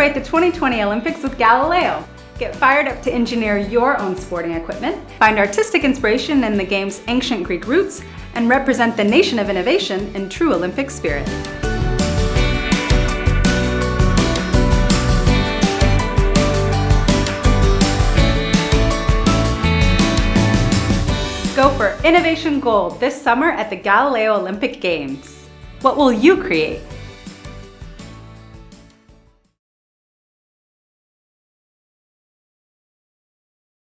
Celebrate the 2020 Olympics with Galileo. Get fired up to engineer your own sporting equipment, find artistic inspiration in the game's ancient Greek roots, and represent the nation of innovation in true Olympic spirit. Go for Innovation Gold this summer at the Galileo Olympic Games. What will you create?